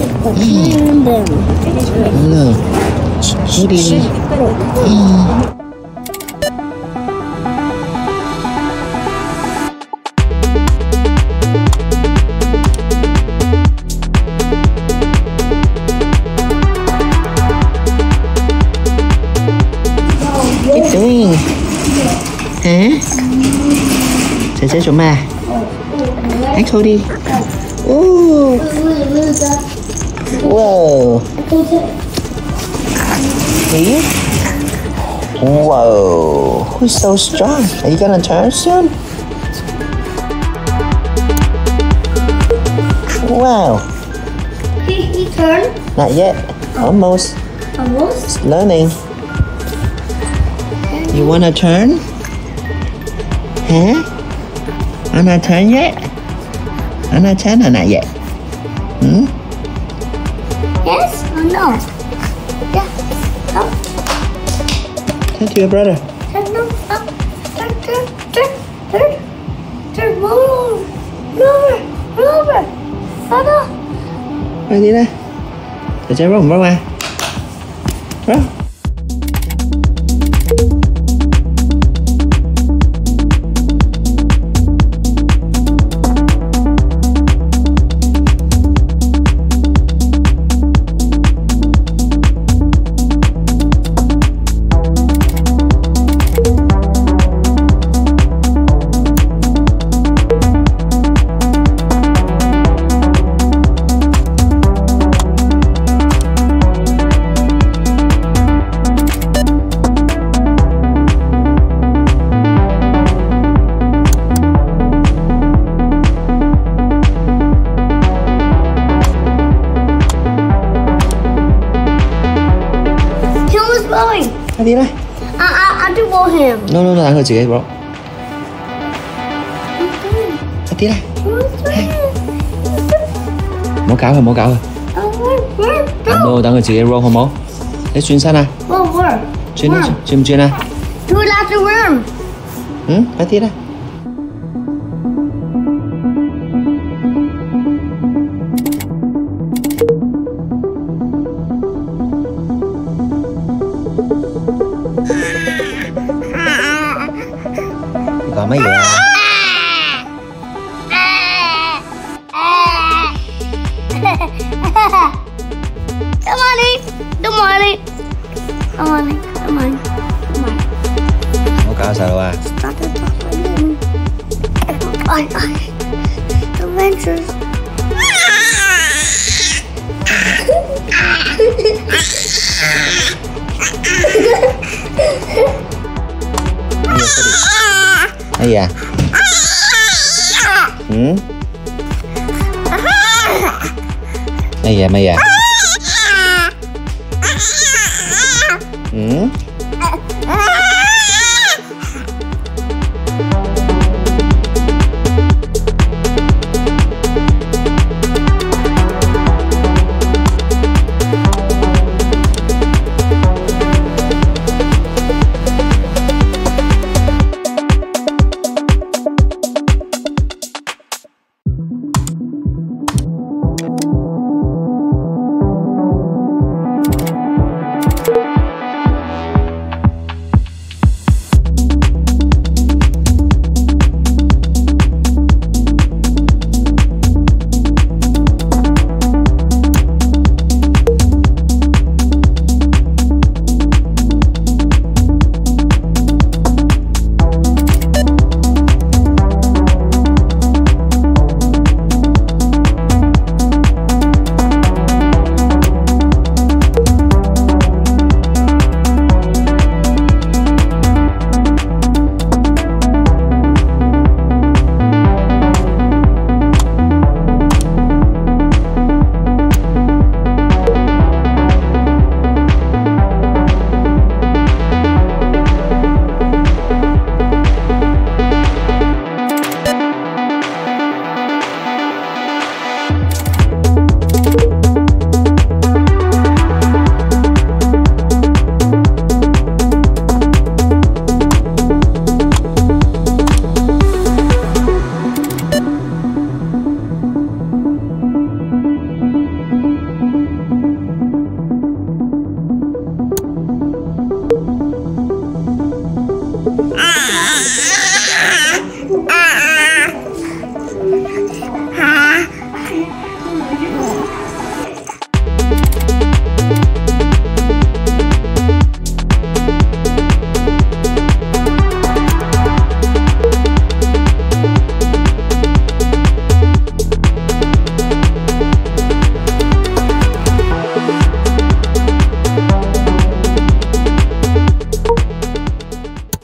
them. Hello. What is doing? Hả? Sẽ sẽ chuẩn mà Anh thôi đi Ooh. Whoa. See? Whoa. Who's so strong? Are you gonna turn soon? Wow. He, he turned Not yet. Almost. almost. Learning. You wanna turn? Huh? Wanna turn yet? Wanna turn or not yet? Hmm? Yes or no? Yeah. No. Turn to your brother. Turn, no. No. Turn, turn, turn, turn. Turn. Move. Move. Move. No, no. Rồi đi đây. Để cho rồng ra. Rồng. He Ra đi đây. I, I, I do blow him. No, no, no, tặng người chị bro. Ra đi đây. Mổ cạo rồi, mổ cạo rồi. No, tặng người chị bro không nè. Whoa, where? Chuyển Worm. chuyển chuyển nè. Do it after worm. Ừ, ra đi đây. 搞什么啊 À? Ừ? mày à mày à Ừ?